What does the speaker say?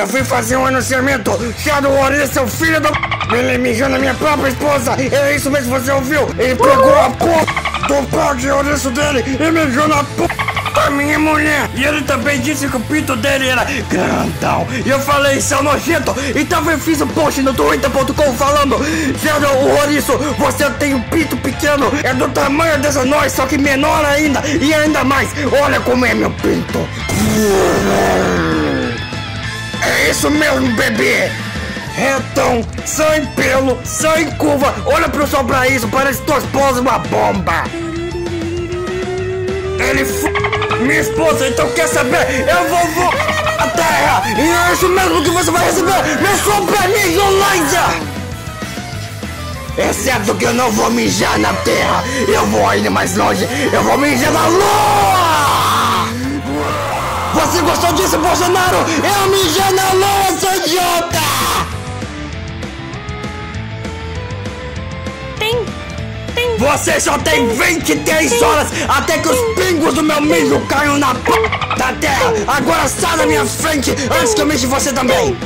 Eu fui fazer um anunciamento. Do Ouriço, seu filho da... Ele mijou na minha própria esposa. É isso mesmo que você ouviu. Ele pegou a porra do pau de ouriço dele e mijou na porra da minha mulher. E ele também disse que o pinto dele era grandão. E eu falei, seu nojento. Então eu fiz um post no twitter.com falando, Zé o Ouriço, você tem um pinto pequeno. É do tamanho dessa nós, só que menor ainda. E ainda mais, olha como é meu pinto. É isso mesmo, bebê! Retão, sem pelo, sem curva, olha pro pra isso, parece tua esposa uma bomba! Ele f... minha esposa, então quer saber? Eu vou vo... a terra! E é isso mesmo que você vai receber! Me sopra mim, laser! Exceto que eu não vou mijar na terra, eu vou ainda mais longe, eu vou mijar na lua! Você gostou disso, Bolsonaro? Eu na lua, seu idiota! Tem. Tem. Você só tem 23 horas até que os pingos do meu mijo caiam na p da terra! Agora sai da minha frente antes que eu mixe você também!